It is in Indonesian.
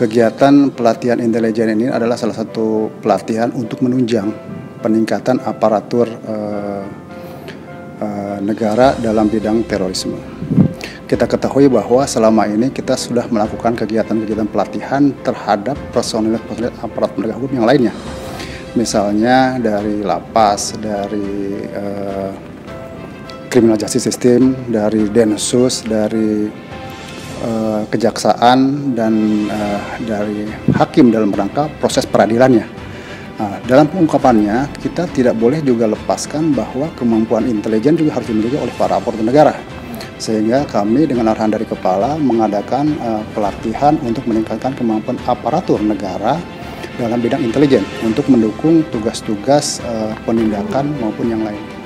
Kegiatan pelatihan intelijen ini adalah salah satu pelatihan untuk menunjang peningkatan aparatur uh, uh, negara dalam bidang terorisme. Kita ketahui bahwa selama ini kita sudah melakukan kegiatan-kegiatan pelatihan terhadap personil-personil aparat penegak hukum yang lainnya. Misalnya dari lapas, dari uh, criminal justice system, dari Densus, dari uh, kejaksaan dan uh, dari hakim dalam rangka proses peradilannya. Nah, dalam pengungkapannya kita tidak boleh juga lepaskan bahwa kemampuan intelijen juga harus dimiliki oleh para aparatur negara. Sehingga kami dengan arahan dari kepala mengadakan uh, pelatihan untuk meningkatkan kemampuan aparatur negara dalam bidang intelijen untuk mendukung tugas-tugas uh, penindakan maupun yang lain.